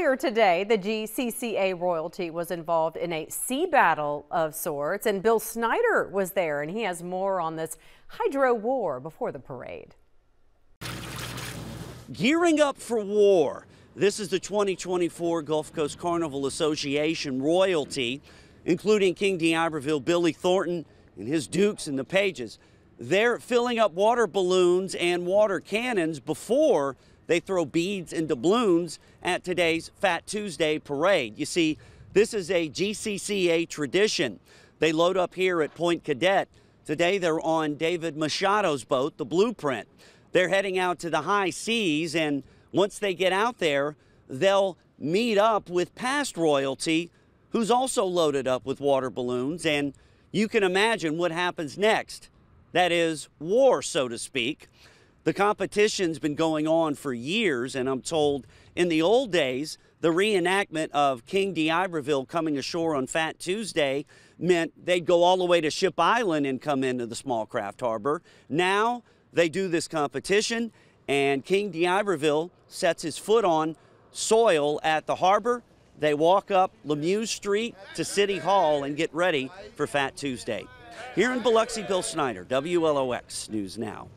Earlier today, the GCCA royalty was involved in a sea battle of sorts, and Bill Snyder was there, and he has more on this hydro war before the parade. Gearing up for war. This is the 2024 Gulf Coast Carnival Association royalty, including King D'Iberville, Billy Thornton, and his Dukes and the Pages. They're filling up water balloons and water cannons before they throw beads and doubloons at today's Fat Tuesday parade. You see, this is a GCCA tradition. They load up here at Point Cadet. Today they're on David Machado's boat, the Blueprint. They're heading out to the high seas, and once they get out there, they'll meet up with past royalty, who's also loaded up with water balloons, and you can imagine what happens next. That is war, so to speak. The competition's been going on for years, and I'm told in the old days, the reenactment of King D'Iberville coming ashore on Fat Tuesday meant they'd go all the way to Ship Island and come into the small craft harbor. Now they do this competition, and King D'Iberville sets his foot on soil at the harbor. They walk up Lameuse Street to City Hall and get ready for Fat Tuesday. Here in Biloxi, Bill Snyder, WLOX News Now.